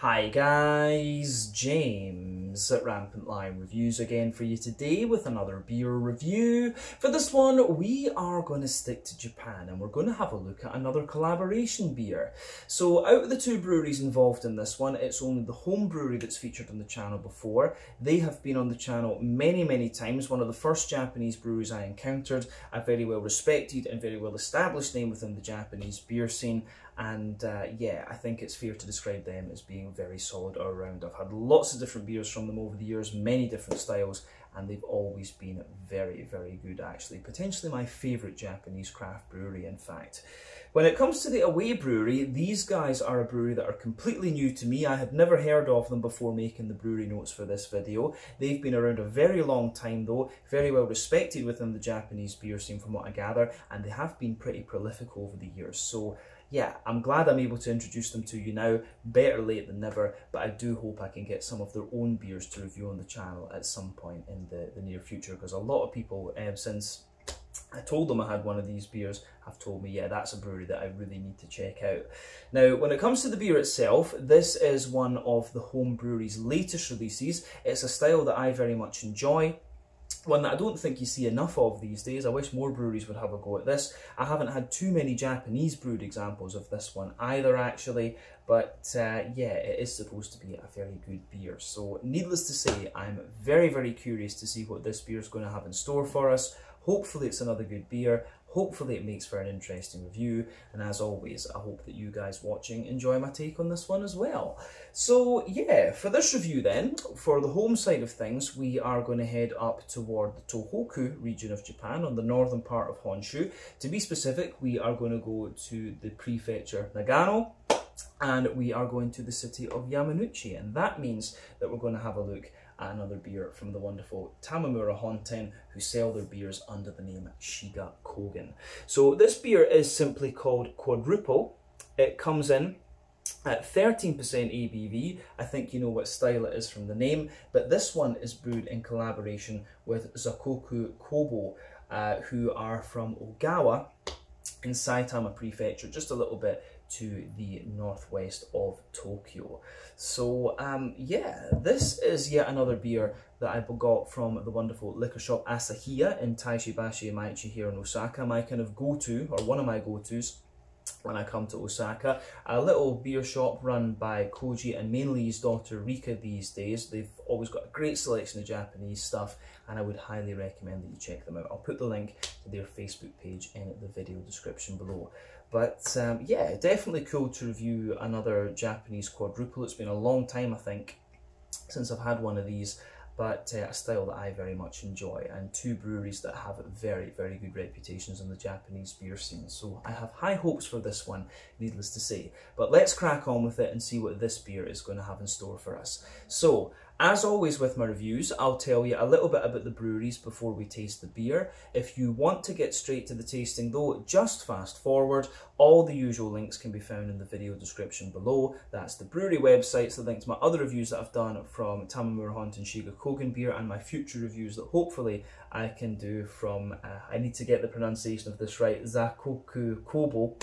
Hi guys, James at Rampant Lion Reviews again for you today with another beer review. For this one, we are going to stick to Japan and we're going to have a look at another collaboration beer. So out of the two breweries involved in this one, it's only the home brewery that's featured on the channel before. They have been on the channel many, many times. One of the first Japanese breweries I encountered, a very well respected and very well established name within the Japanese beer scene and uh, yeah, I think it's fair to describe them as being very solid all around. I've had lots of different beers from them over the years, many different styles, and they've always been very, very good actually. Potentially my favourite Japanese craft brewery, in fact. When it comes to the Away Brewery, these guys are a brewery that are completely new to me. I had never heard of them before making the brewery notes for this video. They've been around a very long time though, very well respected within the Japanese beer scene from what I gather, and they have been pretty prolific over the years. So yeah, I'm glad I'm able to introduce them to you now. Better late than never, but I do hope I can get some of their own beers to review on the channel at some point in the, the near future because a lot of people, um, since I told them I had one of these beers, have told me, yeah, that's a brewery that I really need to check out. Now, when it comes to the beer itself, this is one of the home brewery's latest releases. It's a style that I very much enjoy one that I don't think you see enough of these days. I wish more breweries would have a go at this. I haven't had too many Japanese brewed examples of this one either, actually, but uh, yeah, it is supposed to be a very good beer. So, needless to say, I'm very, very curious to see what this beer is going to have in store for us. Hopefully, it's another good beer. Hopefully it makes for an interesting review, and as always, I hope that you guys watching enjoy my take on this one as well. So yeah, for this review then, for the home side of things, we are going to head up toward the Tohoku region of Japan on the northern part of Honshu. To be specific, we are going to go to the prefecture Nagano, and we are going to the city of Yamanouchi, and that means that we're going to have a look another beer from the wonderful Tamamura Honten, who sell their beers under the name Shiga Kogen. So this beer is simply called Quadruple. It comes in at 13% ABV. I think you know what style it is from the name, but this one is brewed in collaboration with Zakkoku Koubou, uh, who are from Ogawa in Saitama Prefecture, just a little bit to the northwest of Tokyo. So um, yeah, this is yet another beer that I got from the wonderful liquor shop Asahiya in Taishibashi-Imaichi here in Osaka. My kind of go-to, or one of my go-tos, when I come to Osaka. A little beer shop run by Koji and mainly his daughter Rika these days. They've always got a great selection of Japanese stuff and I would highly recommend that you check them out. I'll put the link to their Facebook page in the video description below. But um, yeah, definitely cool to review another Japanese quadruple. It's been a long time, I think, since I've had one of these but uh, a style that I very much enjoy, and two breweries that have very, very good reputations in the Japanese beer scene. So I have high hopes for this one, needless to say. But let's crack on with it and see what this beer is going to have in store for us. So as always with my reviews, I'll tell you a little bit about the breweries before we taste the beer. If you want to get straight to the tasting though, just fast forward. All the usual links can be found in the video description below. That's the brewery websites, the link to my other reviews that I've done from Tamamura Honten Shiga Kogen beer and my future reviews that hopefully I can do from, uh, I need to get the pronunciation of this right, Zakkoku Koubou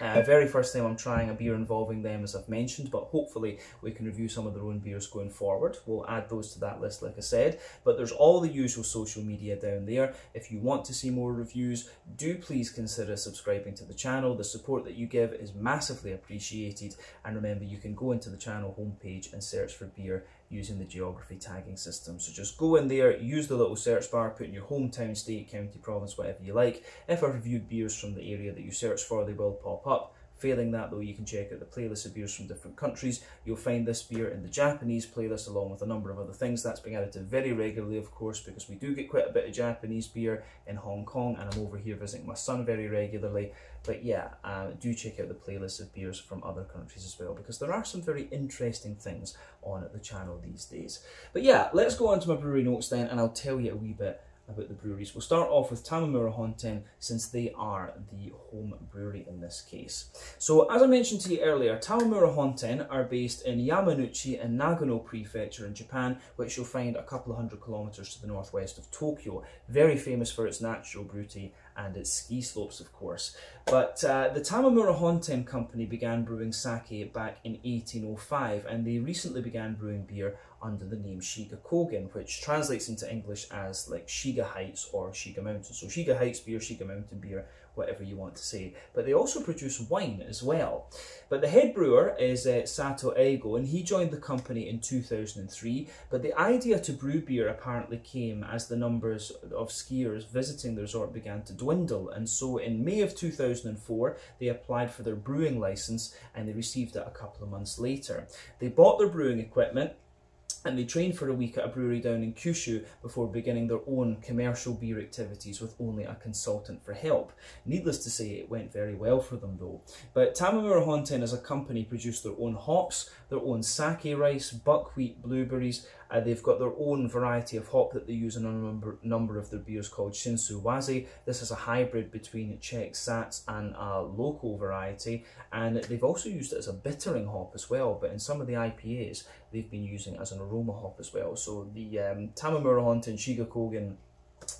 uh, very first time I'm trying a beer involving them, as I've mentioned, but hopefully we can review some of their own beers going forward. We'll add those to that list, like I said. But there's all the usual social media down there. If you want to see more reviews, do please consider subscribing to the channel. The support that you give is massively appreciated. And remember, you can go into the channel homepage and search for beer using the geography tagging system. So just go in there, use the little search bar, put in your hometown, state, county, province, whatever you like. If I've reviewed beers from the area that you search for, they will pop up. Failing that though, you can check out the playlist of beers from different countries. You'll find this beer in the Japanese playlist along with a number of other things. That's being added to very regularly, of course, because we do get quite a bit of Japanese beer in Hong Kong and I'm over here visiting my son very regularly. But yeah, uh, do check out the playlist of beers from other countries as well because there are some very interesting things on the channel these days. But yeah, let's go on to my brewery notes then and I'll tell you a wee bit about the breweries. We'll start off with Tamamura Honten since they are the home brewery in this case. So as I mentioned to you earlier, Tamamura Honten are based in Yamanouchi in Nagano Prefecture in Japan, which you'll find a couple of hundred kilometers to the northwest of Tokyo. Very famous for its natural beauty and its ski slopes, of course. But uh, the Tamamura Honten Company began brewing sake back in 1805, and they recently began brewing beer under the name Shiga Kogen, which translates into English as like Shiga Heights or Shiga Mountain. So Shiga Heights beer, Shiga Mountain beer, whatever you want to say. But they also produce wine as well. But the head brewer is uh, Sato Eigo, and he joined the company in 2003. But the idea to brew beer apparently came as the numbers of skiers visiting the resort began to dwindle. And so in May of 2004, they applied for their brewing license and they received it a couple of months later. They bought their brewing equipment and they trained for a week at a brewery down in Kyushu before beginning their own commercial beer activities with only a consultant for help. Needless to say, it went very well for them though. But Tamamura Honten as a company produced their own hops, their own sake rice, buckwheat, blueberries, uh, they've got their own variety of hop that they use in a number, number of their beers called Shinshu Wase. This is a hybrid between Czech Saaz and a local variety. And they've also used it as a bittering hop as well. But in some of the IPAs, they've been using as an aroma hop as well. So the um, Tamamura Shiga Kogen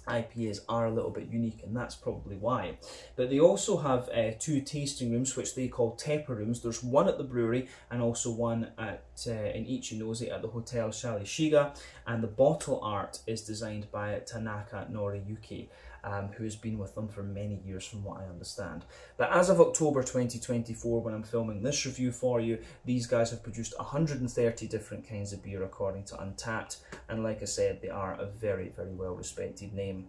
IPAs are a little bit unique and that's probably why. But they also have uh, two tasting rooms which they call Tepper rooms. There's one at the brewery and also one at uh, in Ichinose at the Hotel Chalet Shiga and the bottle art is designed by Tanaka Noriyuki um, who has been with them for many years from what I understand. But as of October 2024, when I'm filming this review for you, these guys have produced 130 different kinds of beer according to Untappd. and like I said, they are a very, very well respected name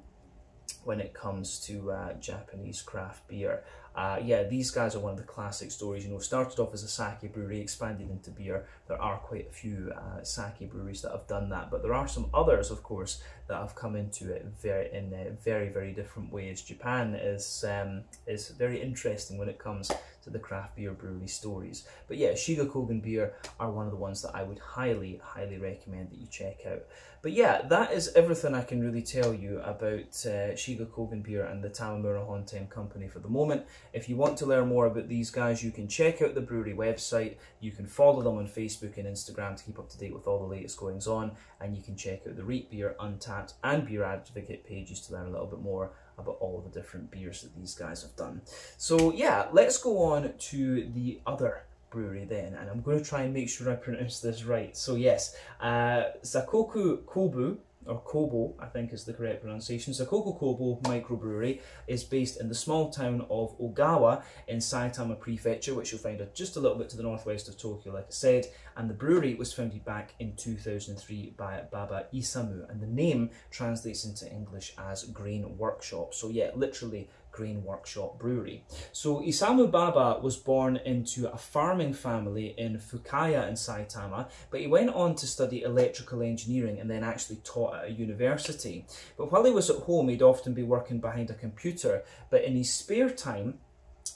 when it comes to uh, Japanese craft beer. Uh, yeah, these guys are one of the classic stories. You know, started off as a sake brewery, expanded into beer. There are quite a few uh, sake breweries that have done that, but there are some others, of course, that have come into it very in uh, very very different ways. Japan is um, is very interesting when it comes to the craft beer brewery stories. But yeah, Shiga Kogen beer are one of the ones that I would highly highly recommend that you check out. But yeah, that is everything I can really tell you about uh, Shiga Kogen beer and the Tamamura Honten company for the moment. If you want to learn more about these guys, you can check out the brewery website. You can follow them on Facebook and Instagram to keep up to date with all the latest goings on, and you can check out the Rate Beer Untappd and Beer Advocate pages to learn a little bit more about all the different beers that these guys have done. So yeah, let's go on to the other brewery then, and I'm going to try and make sure I pronounce this right. So yes, uh, Zakkoku Kobu or Koubou, I think is the correct pronunciation. Zakkoku Koubou microbrewery is based in the small town of Ogawa in Saitama Prefecture, which you'll find just a little bit to the northwest of Tokyo, like I said. And the brewery was founded back in 2003 by Baba Isamu, and the name translates into English as Grain Workshop. So yeah, literally Grain Workshop Brewery. So Isamu Baba was born into a farming family in Fukaya in Saitama, but he went on to study electrical engineering and then actually taught at a university. But while he was at home, he'd often be working behind a computer, but in his spare time,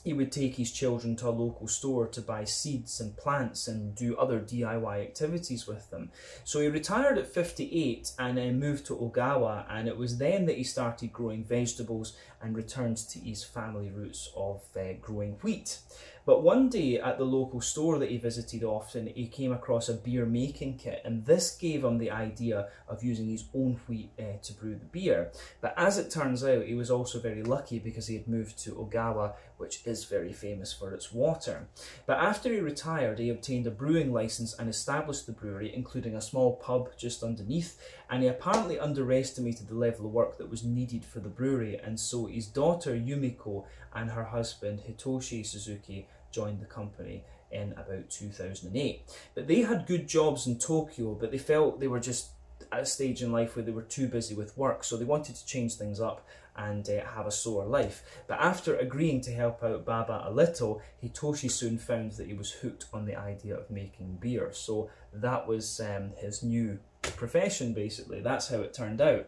he would take his children to a local store to buy seeds and plants and do other DIY activities with them. So he retired at 58 and then moved to Ogawa and it was then that he started growing vegetables and returned to his family roots of uh, growing wheat. But one day at the local store that he visited often, he came across a beer making kit, and this gave him the idea of using his own wheat uh, to brew the beer. But as it turns out, he was also very lucky because he had moved to Ogawa, which is very famous for its water. But after he retired, he obtained a brewing license and established the brewery, including a small pub just underneath, and he apparently underestimated the level of work that was needed for the brewery, and so his daughter Yumiko and her husband Hitoshi Suzuki joined the company in about 2008. But they had good jobs in Tokyo, but they felt they were just at a stage in life where they were too busy with work, so they wanted to change things up and uh, have a slower life. But after agreeing to help out Baba a little, Hitoshi soon found that he was hooked on the idea of making beer. So that was um, his new profession, basically. That's how it turned out.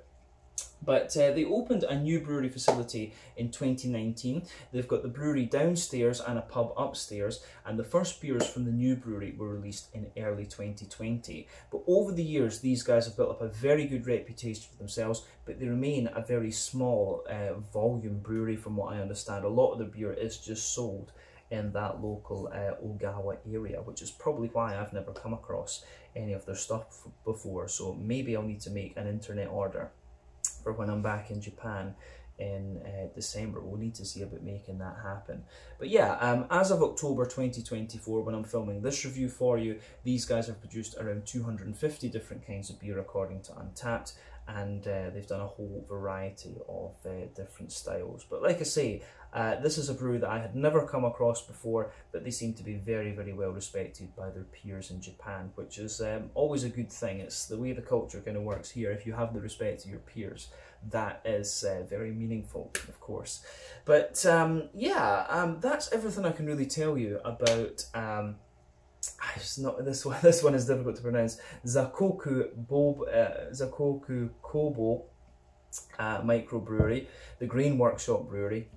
But uh, they opened a new brewery facility in 2019. They've got the brewery downstairs and a pub upstairs, and the first beers from the new brewery were released in early 2020. But over the years, these guys have built up a very good reputation for themselves, but they remain a very small uh, volume brewery from what I understand. A lot of the beer is just sold in that local uh, Ogawa area, which is probably why I've never come across any of their stuff before. So maybe I'll need to make an internet order for when I'm back in Japan in uh, December. We'll need to see about making that happen. But yeah, um, as of October 2024, when I'm filming this review for you, these guys have produced around 250 different kinds of beer according to Untappd, and uh, they've done a whole variety of uh, different styles. But like I say, uh, this is a brew that I had never come across before, but they seem to be very, very well respected by their peers in Japan, which is um, always a good thing. It's the way the culture kind of works here. If you have the respect of your peers, that is uh, very meaningful, of course. But um, yeah, um, that's everything I can really tell you about. Um, it's not this one. This one is difficult to pronounce. Zakkoku Bob, uh, Zakkoku Koubou uh, microbrewery, the Green Workshop Brewery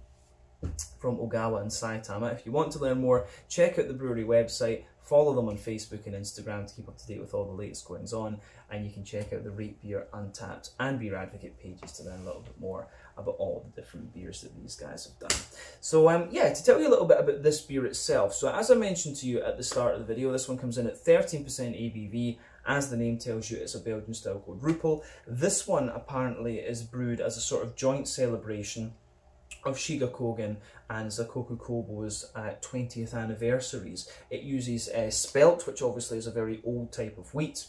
from Ogawa and Saitama. If you want to learn more, check out the brewery website, follow them on Facebook and Instagram to keep up to date with all the latest goings on, and you can check out the Rate Beer Untappd and Beer Advocate pages to learn a little bit more about all the different beers that these guys have done. So um, yeah, to tell you a little bit about this beer itself, so as I mentioned to you at the start of the video, this one comes in at 13% ABV, as the name tells you, it's a Belgian style quadruple. This one apparently is brewed as a sort of joint celebration of Shiga Kogen and Zakkoku Koubou's uh, 20th anniversaries. It uses uh, spelt, which obviously is a very old type of wheat,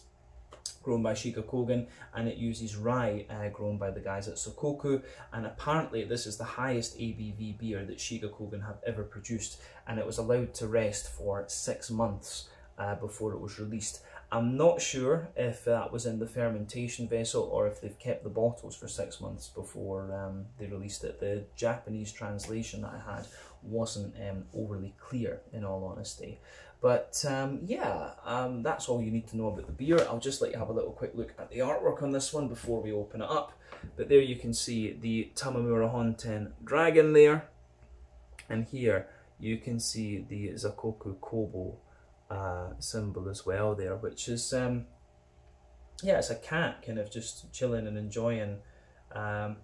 grown by Shiga Kogen, and it uses rye, uh, grown by the guys at Zakkoku. And apparently, this is the highest ABV beer that Shiga Kogen have ever produced, and it was allowed to rest for six months uh, before it was released. I'm not sure if that was in the fermentation vessel or if they've kept the bottles for six months before um, they released it. The Japanese translation that I had wasn't um, overly clear, in all honesty. But um, yeah, um, that's all you need to know about the beer. I'll just let you have a little quick look at the artwork on this one before we open it up. But there you can see the Tamamura Honten dragon there. And here you can see the Zakkoku Koubou uh, symbol as well there, which is, um, yeah, it's a cat kind of just chilling and enjoying. Um,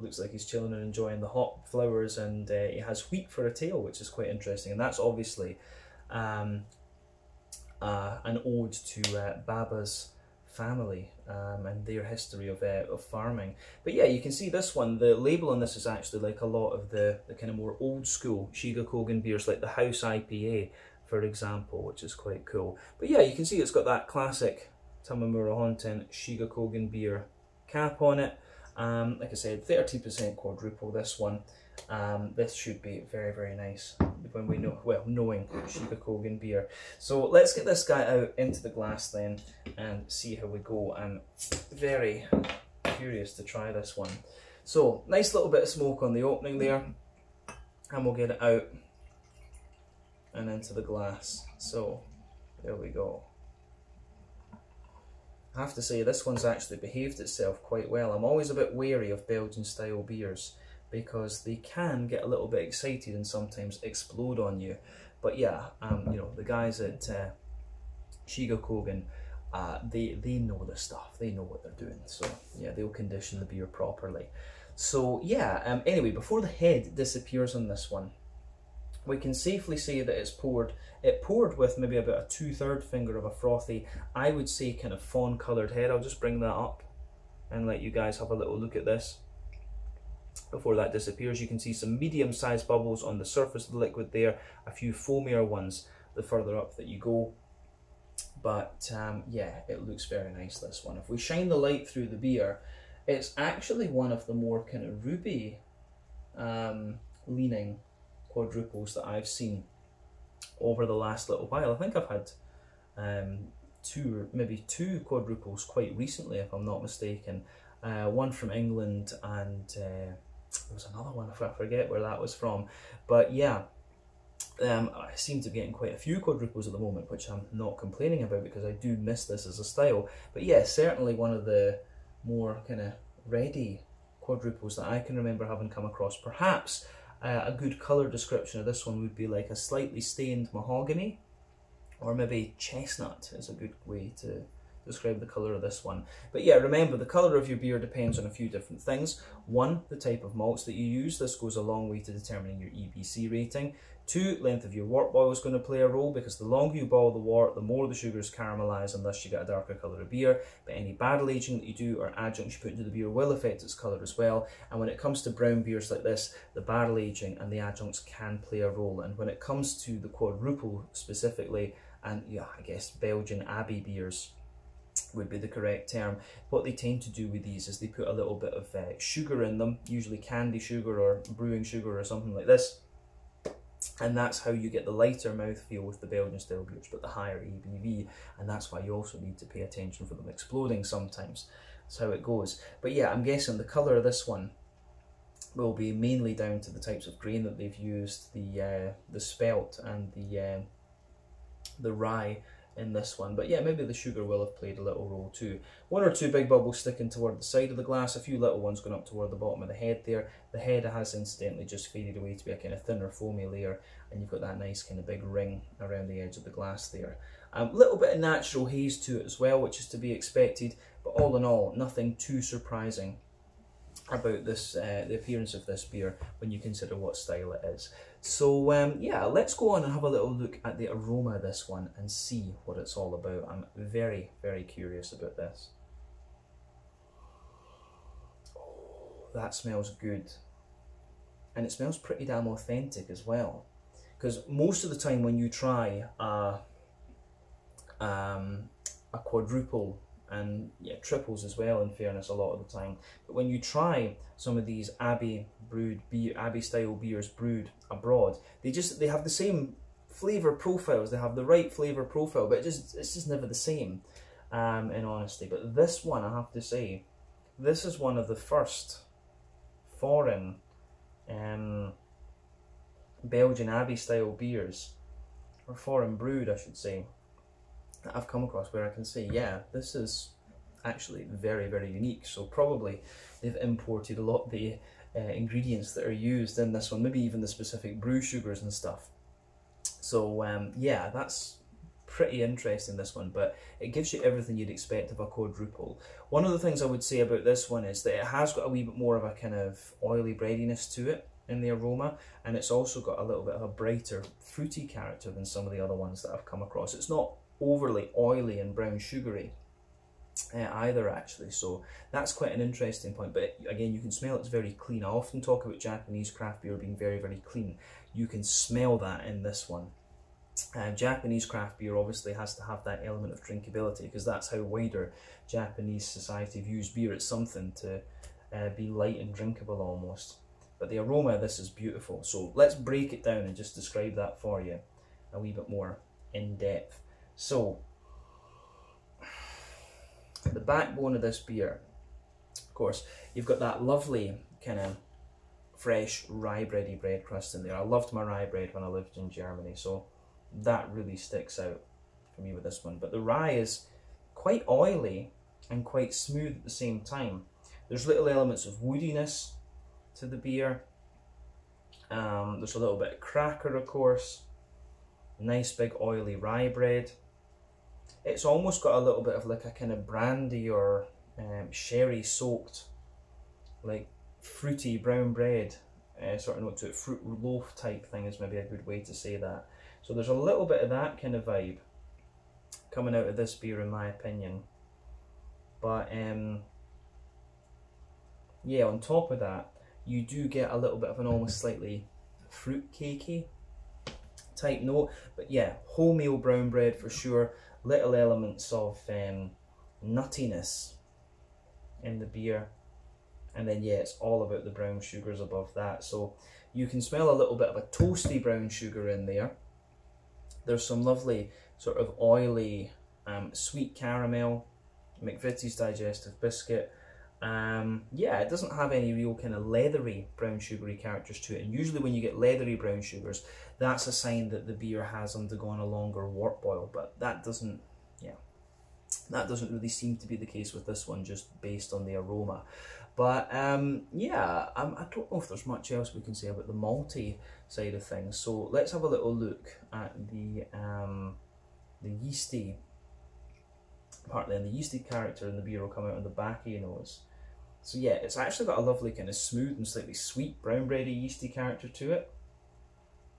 looks like he's chilling and enjoying the hot flowers, and uh, he has wheat for a tail, which is quite interesting. And that's obviously um, uh, an ode to uh, Baba's family um, and their history of, uh, of farming. But yeah, you can see this one, the label on this is actually like a lot of the, the kind of more old school Shiga Kogen beers, like the House IPA, for example, which is quite cool. But yeah, you can see it's got that classic Tamamura Honten Shiga Kogen beer cap on it. Um, like I said, 30% quadruple this one. Um, this should be very, very nice when we know, well, knowing Shiga Kogen beer. So let's get this guy out into the glass then and see how we go. I'm very curious to try this one. So, nice little bit of smoke on the opening there. And we'll get it out and into the glass. So there we go. I have to say this one's actually behaved itself quite well. I'm always a bit wary of Belgian style beers because they can get a little bit excited and sometimes explode on you. But yeah, um, you know, the guys at uh, Shiga Kogen, uh, they, they know the stuff. They know what they're doing. So yeah, they'll condition the beer properly. So yeah, um, anyway, before the head disappears on this one, we can safely say that it's poured. It poured with maybe about a two-third finger of a frothy, I would say kind of fawn coloured head. I'll just bring that up and let you guys have a little look at this. Before that disappears, you can see some medium-sized bubbles on the surface of the liquid there, a few foamier ones the further up that you go. But um, yeah, it looks very nice, this one. If we shine the light through the beer, it's actually one of the more kind of ruby um, leaning quadruples that I've seen over the last little while. I think I've had um, two, maybe two quadruples quite recently, if I'm not mistaken. Uh, one from England and uh, there was another one, if I forget where that was from. But yeah, um, I seem to be getting quite a few quadruples at the moment, which I'm not complaining about because I do miss this as a style. But yeah, certainly one of the more kind of ready quadruples that I can remember having come across. Perhaps uh, a good colour description of this one would be like a slightly stained mahogany or maybe chestnut is a good way to describe the colour of this one. But yeah, remember the colour of your beer depends on a few different things. One, the type of malts that you use. This goes a long way to determining your EBC rating. Two, length of your wort boil is going to play a role because the longer you boil the wort, the more the sugars caramelise and thus you get a darker colour of beer. But any barrel aging that you do or adjuncts you put into the beer will affect its colour as well. And when it comes to brown beers like this, the barrel aging and the adjuncts can play a role. And when it comes to the quadruple specifically, and yeah, I guess Belgian Abbey beers, would be the correct term. What they tend to do with these is they put a little bit of uh, sugar in them, usually candi sugar or brewing sugar or something like this. And that's how you get the lighter mouthfeel with the Belgian style beers, but the higher ABV. And that's why you also need to pay attention for them exploding sometimes. That's how it goes. But yeah, I'm guessing the colour of this one will be mainly down to the types of grain that they've used, the uh, the spelt and the uh, the rye in this one. But yeah, maybe the sugar will have played a little role too. One or two big bubbles sticking toward the side of the glass, a few little ones going up toward the bottom of the head there. The head has incidentally just faded away to be a kind of thinner foamy layer and you've got that nice kind of big ring around the edge of the glass there. A um, little bit of natural haze to it as well, which is to be expected, but all in all, nothing too surprising about this uh, the appearance of this beer when you consider what style it is. So um, yeah, let's go on and have a little look at the aroma of this one and see what it's all about. I'm very, very curious about this. Oh, that smells good. And it smells pretty damn authentic as well. Because most of the time when you try a, um, a quadruple and yeah, triples as well. In fairness, a lot of the time. But when you try some of these Abbey brewed beer, Abbey style beers brewed abroad, they just they have the same flavor profiles. They have the right flavor profile, but it just it's just never the same. Um, in honesty, but this one I have to say, this is one of the first foreign um, Belgian Abbey style beers, or foreign brewed, I should say, that I've come across where I can say, yeah, this is actually very, very unique. So probably they've imported a lot of the uh, ingredients that are used in this one, maybe even the specific brew sugars and stuff. So um, yeah, that's pretty interesting this one, but it gives you everything you'd expect of a quadruple. One of the things I would say about this one is that it has got a wee bit more of a kind of oily breadiness to it in the aroma, and it's also got a little bit of a brighter fruity character than some of the other ones that I've come across. It's not overly oily and brown sugary uh, either actually. So that's quite an interesting point. But again you can smell it's very clean. I often talk about Japanese craft beer being very very clean. You can smell that in this one. Uh, Japanese craft beer obviously has to have that element of drinkability because that's how wider Japanese society views beer. It's something to uh, be light and drinkable almost. But the aroma of this is beautiful. So let's break it down and just describe that for you a wee bit more in depth so, the backbone of this beer, of course, you've got that lovely kind of fresh rye bready bread crust in there. I loved my rye bread when I lived in Germany, so that really sticks out for me with this one. But the rye is quite oily and quite smooth at the same time. There's little elements of woodiness to the beer. Um, there's a little bit of cracker, of course. Nice big oily rye bread it's almost got a little bit of like a kind of brandy or um, sherry soaked, like fruity brown bread uh, sort of note to it. Fruit loaf type thing is maybe a good way to say that. So there's a little bit of that kind of vibe coming out of this beer, in my opinion. But um, yeah, on top of that, you do get a little bit of an almost slightly fruit cakey type note. But yeah, wholemeal brown bread for sure little elements of um, nuttiness in the beer. And then, yeah, it's all about the brown sugars above that. So you can smell a little bit of a toasty brown sugar in there. There's some lovely sort of oily um, sweet caramel, McVitie's digestive biscuit. Um, yeah, it doesn't have any real kind of leathery brown sugary characters to it. And usually when you get leathery brown sugars, that's a sign that the beer has undergone a longer wort boil. But that doesn't, yeah, that doesn't really seem to be the case with this one, just based on the aroma. But um, yeah, um, I don't know if there's much else we can say about the malty side of things. So let's have a little look at the um, the yeasty partly and the yeasty character in the beer will come out on the back of your nose. So yeah, it's actually got a lovely kind of smooth and slightly sweet brown bready yeasty character to it.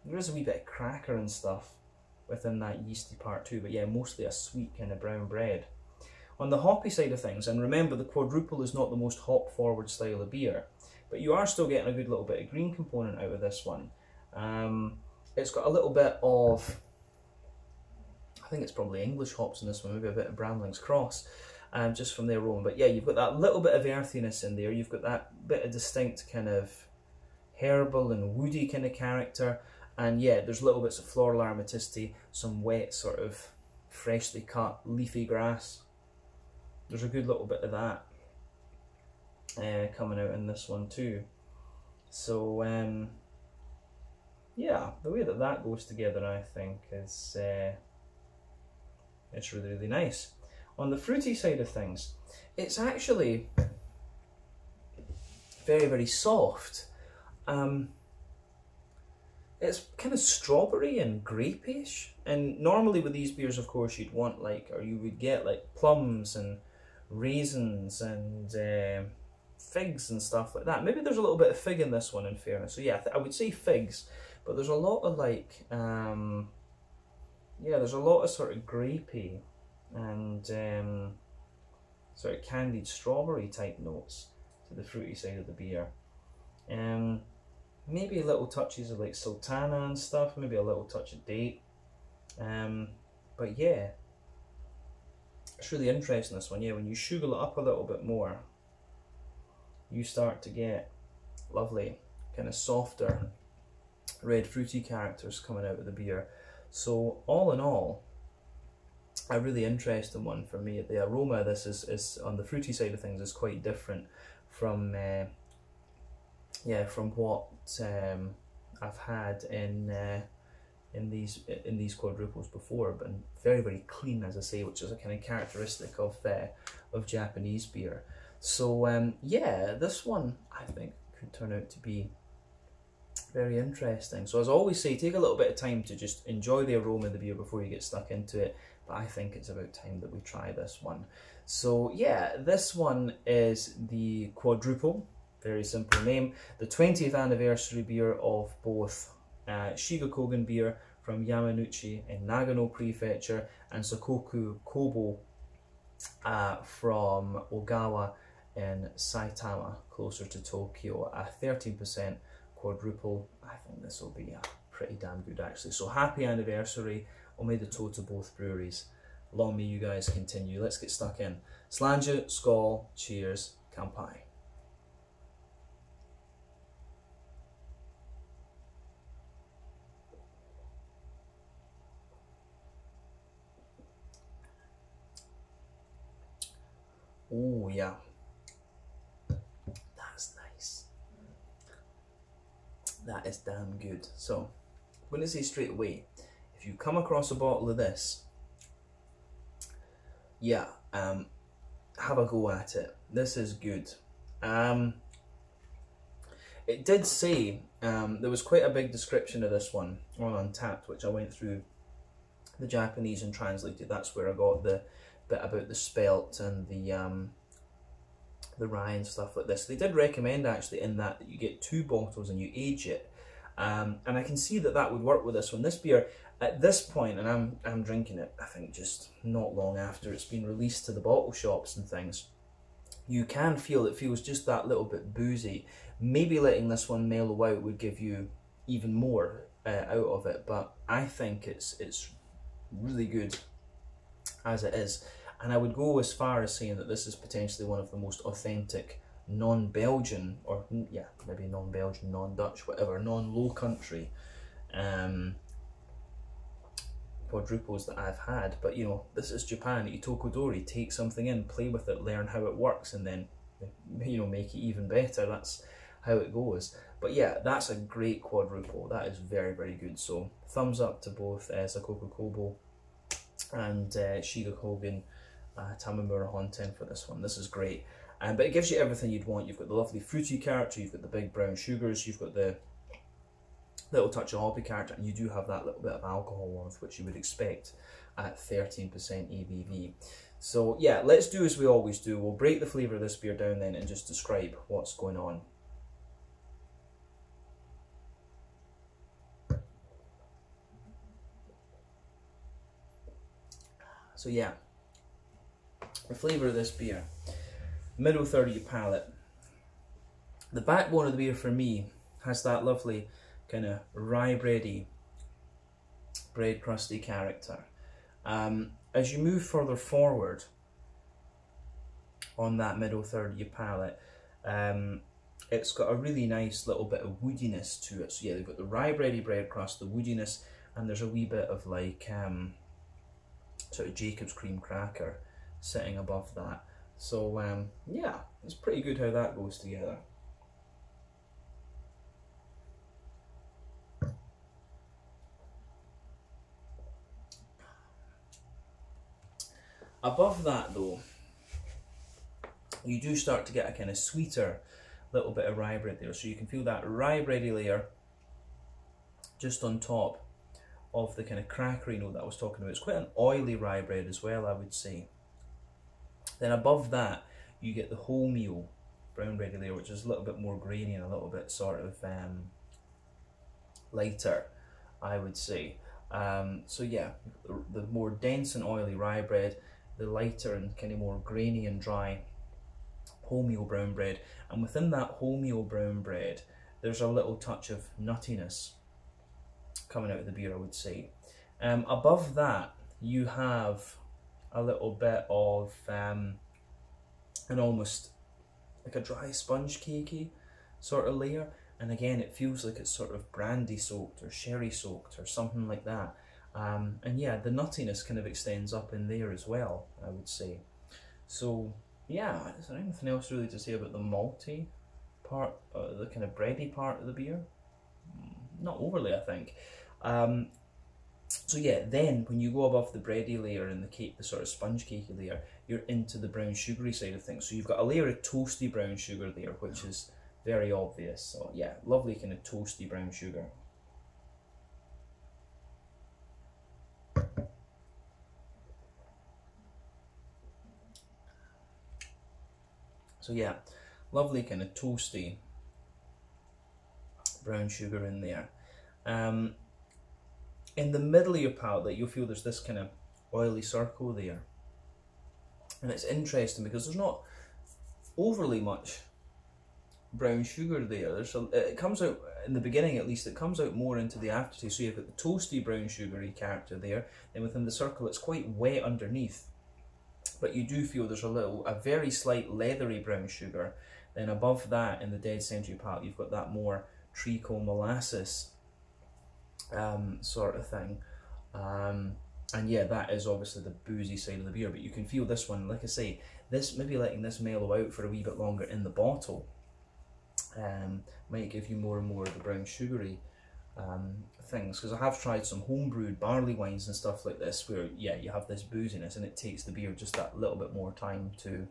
There is a wee bit of cracker and stuff within that yeasty part too, but yeah, mostly a sweet kind of brown bread. On the hoppy side of things, and remember the quadruple is not the most hop forward style of beer, but you are still getting a good little bit of green component out of this one. Um, it's got a little bit of, I think it's probably English hops in this one, maybe a bit of Bramling's Cross, um, just from the aroma. But yeah, you've got that little bit of earthiness in there. You've got that bit of distinct kind of herbal and woody kind of character. And yeah, there's little bits of floral aromaticity, some wet sort of freshly cut leafy grass. There's a good little bit of that uh, coming out in this one too. So um, yeah, the way that that goes together, I think, is uh, it's really really nice. On the fruity side of things, it's actually very very soft. Um, it's kind of strawberry and grapeish. And normally with these beers, of course, you'd want like, or you would get like plums and raisins and uh, figs and stuff like that. Maybe there's a little bit of fig in this one, in fairness. So yeah, I, I would say figs, but there's a lot of like, um, yeah, there's a lot of sort of grapey and um, sort of candied strawberry type notes to the fruity side of the beer. Um, maybe little touches of like sultana and stuff, maybe a little touch of date. Um, but yeah, it's really interesting this one. Yeah, when you sugar it up a little bit more, you start to get lovely, kind of softer, red fruity characters coming out of the beer. So all in all, a really interesting one for me. The aroma this is, is on the fruity side of things is quite different from uh, yeah from what um, I've had in uh, in these in these quadruples before, but very very clean as I say, which is a kind of characteristic of uh, of Japanese beer. So um, yeah, this one I think could turn out to be very interesting. So as I always say, take a little bit of time to just enjoy the aroma of the beer before you get stuck into it. But I think it's about time that we try this one. So yeah, this one is the quadruple very simple name. The 20th anniversary beer of both uh, Shiga Kogen beer from Yamanouchi in Nagano Prefecture and Zakkoku Koubou uh, from Ogawa in Saitama, closer to Tokyo. A 13% quadruple. I think this will be pretty damn good actually. So happy anniversary. Omedetou to both breweries. Long may you guys continue. Let's get stuck in. Slàinte, skål, cheers, kampai. Oh, yeah. That's nice. That is damn good. So, I'm going to say straight away, if you come across a bottle of this, yeah, um, have a go at it. This is good. Um, it did say, um, there was quite a big description of this one on Untappd, which I went through the Japanese and translated. That's where I got the bit about the spelt and the um, the rye and stuff like this. They did recommend actually in that that you get two bottles and you age it. Um, and I can see that that would work with this one. This beer, at this point, and I'm, I'm drinking it, I think just not long after it's been released to the bottle shops and things, you can feel it feels just that little bit boozy. Maybe letting this one mellow out would give you even more uh, out of it, but I think it's it's really good as it is. And I would go as far as saying that this is potentially one of the most authentic non-Belgian, or yeah, maybe non-Belgian, non-Dutch, whatever, non-low country um, quadruples that I've had. But you know, this is Japan, Itokodori, take something in, play with it, learn how it works, and then you know, make it even better. That's how it goes. But yeah, that's a great quadruple. That is very, very good. So thumbs up to both uh, Zakkoku Koubou and uh, Shiga Kogen uh, Tamamura Honten for this one. This is great. Um, but it gives you everything you'd want. You've got the lovely fruity character, you've got the big brown sugars, you've got the little touch of hoppy character, and you do have that little bit of alcohol warmth, which you would expect at 13% ABV. So yeah, let's do as we always do. We'll break the flavour of this beer down then and just describe what's going on. So yeah, the flavour of this beer, middle 30 palate. The backbone of the beer for me has that lovely kind of rye bready, bread crusty character. Um, as you move further forward on that middle third of your palate, um, it's got a really nice little bit of woodiness to it. So yeah, they've got the rye bready bread crust, the woodiness, and there's a wee bit of like um, sort of Jacob's cream cracker sitting above that. So um, yeah, it's pretty good how that goes together. Above that though, you do start to get a kind of sweeter little bit of rye bread there. So you can feel that rye bready layer just on top of the kind of crackery note that I was talking about. It's quite an oily rye bread as well, I would say. Then above that, you get the wholemeal brown bready layer, which is a little bit more grainy and a little bit sort of um, lighter, I would say. Um, so yeah, the, the more dense and oily rye bread, the lighter and kind of more grainy and dry wholemeal brown bread. And within that wholemeal brown bread, there's a little touch of nuttiness coming out of the beer, I would say. Um, above that, you have a little bit of um, an almost like a dry sponge cakey sort of layer. And again, it feels like it's sort of brandy soaked or sherry soaked or something like that. Um, and yeah, the nuttiness kind of extends up in there as well, I would say. So yeah, is there anything else really to say about the malty part, uh, the kind of bready part of the beer? Mm, not overly, I think. Um, so yeah, then when you go above the bready layer and the cake, the sort of sponge cakey layer, you're into the brown sugary side of things. So you've got a layer of toasty brown sugar there, which is very obvious. So yeah, lovely kind of toasty brown sugar. So yeah, lovely kind of toasty brown sugar in there. Um, in the middle of your palate, that you'll feel there's this kind of oily circle there. And it's interesting because there's not overly much brown sugar there. There's a, it comes out in the beginning at least. It comes out more into the aftertaste. So you've got the toasty brown sugary character there. Then within the circle, it's quite wet underneath but you do feel there's a little, a very slight leathery brown sugar. Then above that, in the dead century palate, you've got that more treacle molasses um, sort of thing. Um, and yeah, that is obviously the boozy side of the beer, but you can feel this one, like I say, this maybe letting this mellow out for a wee bit longer in the bottle um, might give you more and more of the brown sugary um, things. Because I have tried some homebrewed barley wines and stuff like this where yeah you have this booziness and it takes the beer just that little bit more time to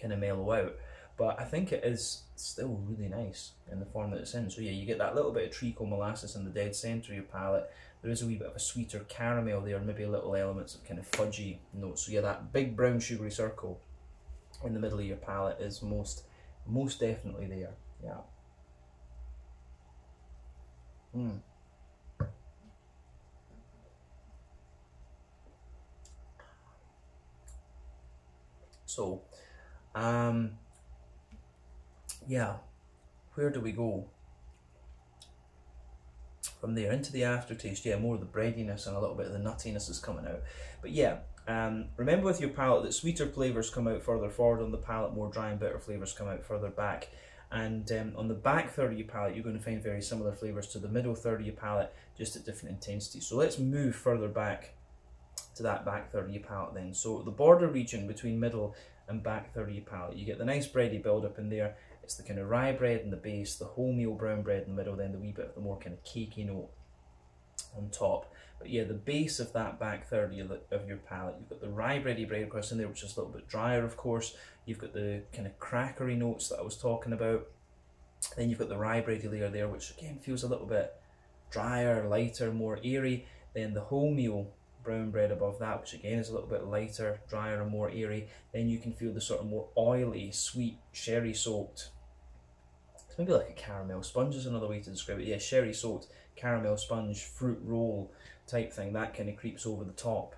kind of mellow out. But I think it is still really nice in the form that it's in. So yeah you get that little bit of treacle molasses in the dead centre of your palate. There is a wee bit of a sweeter caramel there maybe a little elements of kind of fudgy notes. So yeah that big brown sugary circle in the middle of your palate is most most definitely there. Yeah mm. So, um, yeah, where do we go? From there into the aftertaste, yeah, more of the breadiness and a little bit of the nuttiness is coming out. But yeah, um, remember with your palate that sweeter flavours come out further forward on the palate, more dry and bitter flavours come out further back. And um, on the back third of your palate, you're going to find very similar flavours to the middle third of your palate, just at different intensities. So let's move further back to that back third of your palate then. So the border region between middle and back third of your palate, you get the nice bready build up in there. It's the kind of rye bread in the base, the wholemeal brown bread in the middle, then the wee bit of the more kind of cakey note on top. But yeah, the base of that back third of your, palate, you've got the rye bready bread crust in there, which is a little bit drier, of course. You've got the kind of crackery notes that I was talking about. Then you've got the rye bready layer there, which again feels a little bit drier, lighter, more airy. Then the wholemeal brown bread above that, which again is a little bit lighter, drier and more airy. Then you can feel the sort of more oily, sweet, sherry soaked. It's maybe like a caramel sponge is another way to describe it. Yeah, sherry soaked caramel sponge, fruit roll type thing. That kind of creeps over the top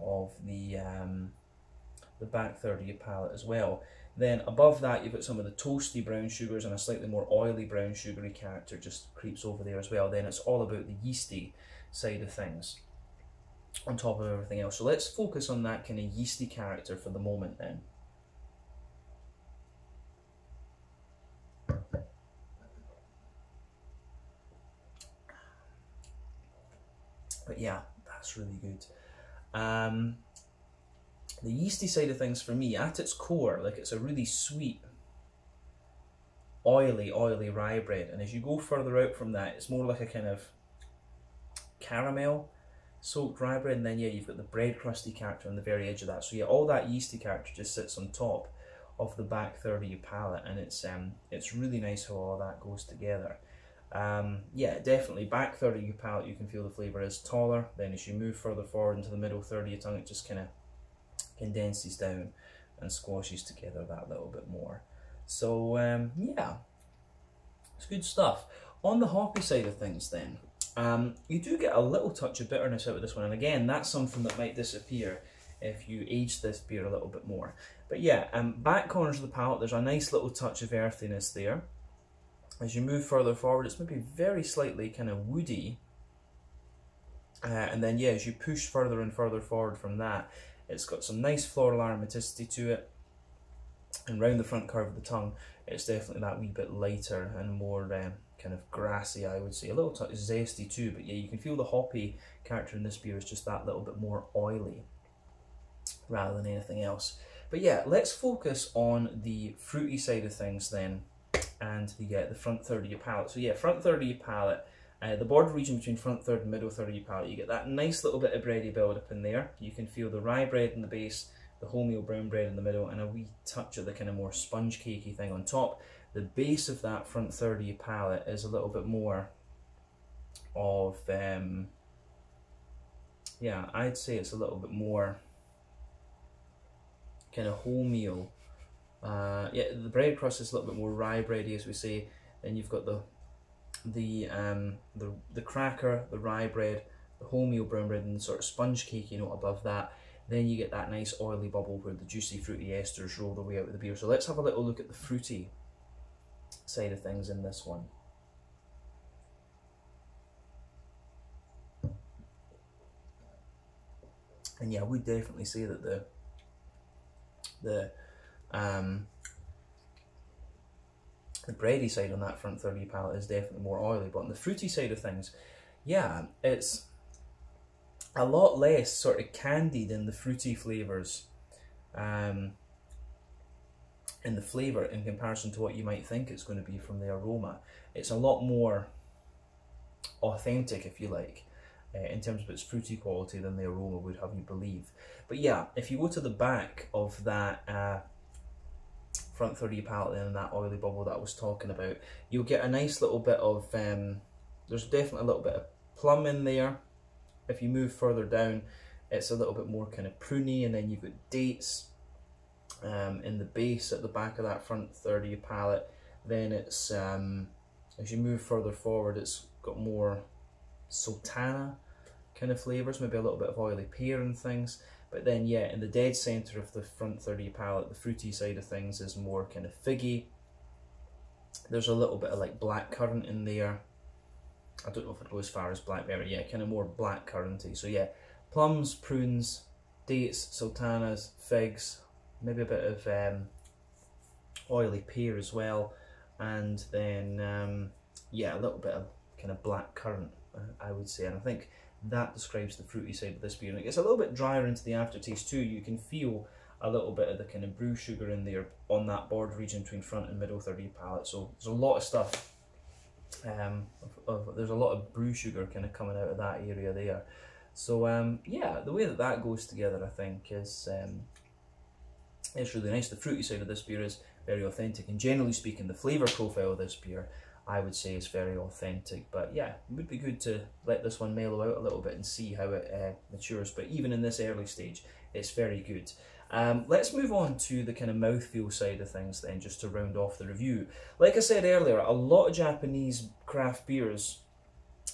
of the um, the back third of your palate as well. Then above that, you've got some of the toasty brown sugars and a slightly more oily brown sugary character just creeps over there as well. Then it's all about the yeasty side of things on top of everything else. So let's focus on that kind of yeasty character for the moment then. Yeah, that's really good. Um, the yeasty side of things for me, at its core, like it's a really sweet, oily, oily rye bread. And as you go further out from that, it's more like a kind of caramel soaked rye bread. And then, yeah, you've got the bread crusty character on the very edge of that. So, yeah, all that yeasty character just sits on top of the back third of your palate. And it's, um, it's really nice how all that goes together. Um, yeah, definitely back third of your palate, you can feel the flavour is taller. Then as you move further forward into the middle third of your tongue, it just kind of condenses down and squashes together that little bit more. So um, yeah, it's good stuff. On the hoppy side of things then, um, you do get a little touch of bitterness out of this one. And again, that's something that might disappear if you age this beer a little bit more. But yeah, um, back corners of the palate, there's a nice little touch of earthiness there. As you move further forward, it's maybe very slightly kind of woody. Uh, and then, yeah, as you push further and further forward from that, it's got some nice floral aromaticity to it. And round the front curve of the tongue, it's definitely that wee bit lighter and more um, kind of grassy, I would say. A little zesty too, but yeah, you can feel the hoppy character in this beer is just that little bit more oily rather than anything else. But yeah, let's focus on the fruity side of things then and the, uh, the front third of your palate. So yeah, front third of your palate, uh, the border region between front third and middle third of your palate, you get that nice little bit of bready build up in there. You can feel the rye bread in the base, the wholemeal brown bread in the middle, and a wee touch of the kind of more sponge cakey thing on top. The base of that front third of your palate is a little bit more of, um, yeah, I'd say it's a little bit more kind of wholemeal. Uh, yeah, the bread crust is a little bit more rye bready, as we say. Then you've got the the um, the the cracker, the rye bread, the wholemeal brown bread, and the sort of sponge cake, you know, above that. Then you get that nice oily bubble where the juicy fruity esters roll their way out of the beer. So let's have a little look at the fruity side of things in this one. And yeah, would definitely say that the the um, the bready side on that front 30 palate is definitely more oily, but on the fruity side of things, yeah, it's a lot less sort of candied in the fruity flavours um, in the flavour in comparison to what you might think it's going to be from the aroma. It's a lot more authentic, if you like, uh, in terms of its fruity quality than the aroma would have you believe. But yeah, if you go to the back of that uh, front 30 palate and that oily bubble that I was talking about, you'll get a nice little bit of, um, there's definitely a little bit of plum in there. If you move further down, it's a little bit more kind of pruny and then you've got dates um, in the base at the back of that front 30 palate. Then it's, um, as you move further forward, it's got more sultana kind of flavours, maybe a little bit of oily pear and things. But then, yeah, in the dead centre of the front 30 palate, the fruity side of things is more kind of figgy. There's a little bit of like black currant in there. I don't know if it goes as far as blackberry. Yeah, kind of more black curranty. So yeah, plums, prunes, dates, sultanas, figs, maybe a bit of um, oily pear as well. And then, um, yeah, a little bit of kind of black currant, uh, I would say. And I think that describes the fruity side of this beer. And it gets a little bit drier into the aftertaste too. You can feel a little bit of the kind of brew sugar in there on that board region between front and middle 30 palate. So there's a lot of stuff. Um, of, of, there's a lot of brew sugar kind of coming out of that area there. So um, yeah, the way that that goes together, I think, is um, it's really nice. The fruity side of this beer is very authentic, and generally speaking, the flavour profile of this beer I would say is very authentic. But yeah, it would be good to let this one mellow out a little bit and see how it uh, matures. But even in this early stage, it's very good. Um, let's move on to the kind of mouthfeel side of things then, just to round off the review. Like I said earlier, a lot of Japanese craft beers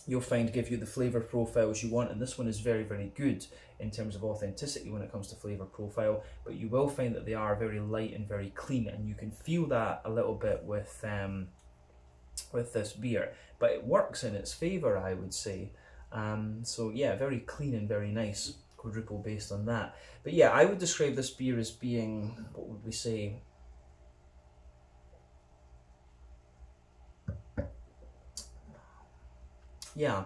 you'll find give you the flavour profiles you want and this one is very very good in terms of authenticity when it comes to flavour profile but you will find that they are very light and very clean and you can feel that a little bit with um, with this beer but it works in its favour I would say um, so yeah very clean and very nice quadruple based on that but yeah I would describe this beer as being what would we say yeah,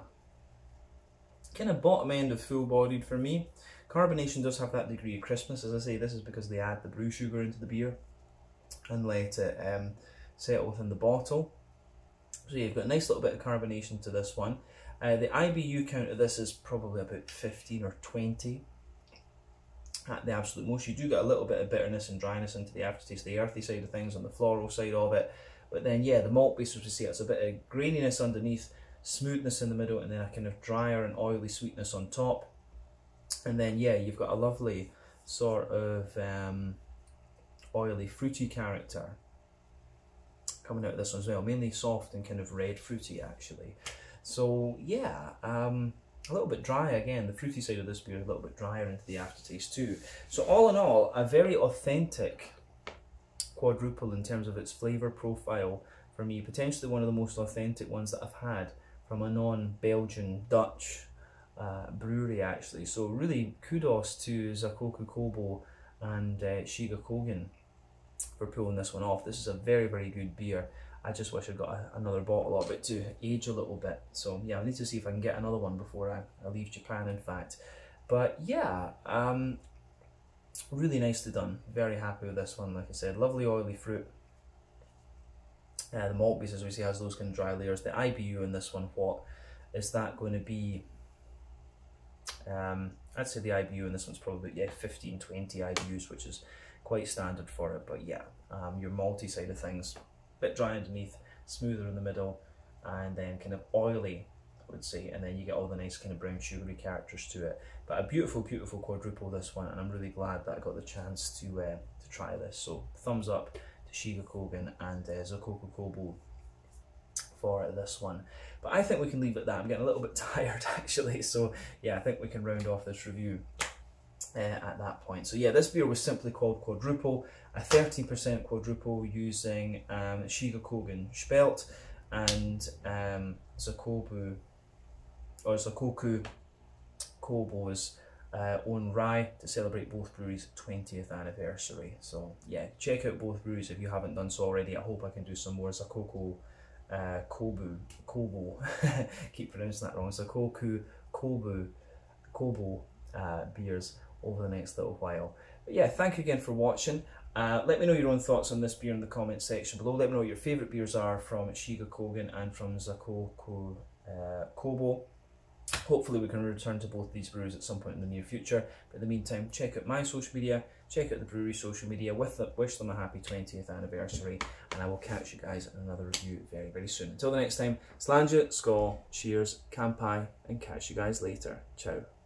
kind of bottom end of full bodied for me. Carbonation does have that degree of crispness. As I say, this is because they add the brew sugar into the beer and let it um, settle within the bottle. So you've got a nice little bit of carbonation to this one. Uh, the IBU count of this is probably about 15 or 20 at the absolute most. You do get a little bit of bitterness and dryness into the aftertaste, the earthy side of things, on the floral side of it. But then, yeah, the malt base, as we see, it's a bit of graininess underneath, smoothness in the middle and then a kind of drier and oily sweetness on top. And then, yeah, you've got a lovely sort of um, oily, fruity character coming out of this one as well. Mainly soft and kind of red fruity, actually. So, yeah, um, a little bit dry again. The fruity side of this beer a little bit drier into the aftertaste too. So, all in all, a very authentic quadruple in terms of its flavour profile for me. Potentially one of the most authentic ones that I've had from a non-Belgian Dutch uh, brewery actually. So really kudos to Zakkoku Koubou and uh, Shiga Kogen for pulling this one off. This is a very very good beer. I just wish I got a, another bottle of it to age a little bit. So yeah, I need to see if I can get another one before I, I leave Japan in fact. But yeah, um, really nicely done. Very happy with this one. Like I said, lovely oily fruit. Uh, the malt base, as we see, has those kind of dry layers. The IBU in this one, what is that going to be? Um, I'd say the IBU in this one's probably yeah 15, 20 IBUs, which is quite standard for it. But yeah, um, your malty side of things, a bit dry underneath, smoother in the middle, and then kind of oily, I would say. And then you get all the nice kind of brown sugary characters to it. But a beautiful, beautiful quadruple this one, and I'm really glad that I got the chance to uh, to try this. So thumbs up to Shiga Kogen and uh, Zakkoku Koubou for this one. But I think we can leave it at that. I'm getting a little bit tired actually, so yeah, I think we can round off this review uh, at that point. So yeah, this beer was simply called Quadrupel, a 13% quadruple using um, Shiga Kogen Spelt and um, Zakobu, or Zakkoku Koubou's uh, own rye to celebrate both breweries' 20th anniversary. So yeah, check out both breweries if you haven't done so already. I hope I can do some more Zakkoku uh, Kobu, Koubou, keep pronouncing that wrong, Zakkoku Kobu, Koubou uh, beers over the next little while. But yeah, thank you again for watching. Uh, let me know your own thoughts on this beer in the comment section below. Let me know what your favourite beers are from Shiga Kogen and from Zakkoku uh, Koubou. Hopefully we can return to both these breweries at some point in the near future. But in the meantime, check out my social media, check out the brewery social media, with wish them a happy 20th anniversary, and I will catch you guys in another review very, very soon. Until the next time, Slàinte, Skål, cheers, Kampai, and catch you guys later. Ciao.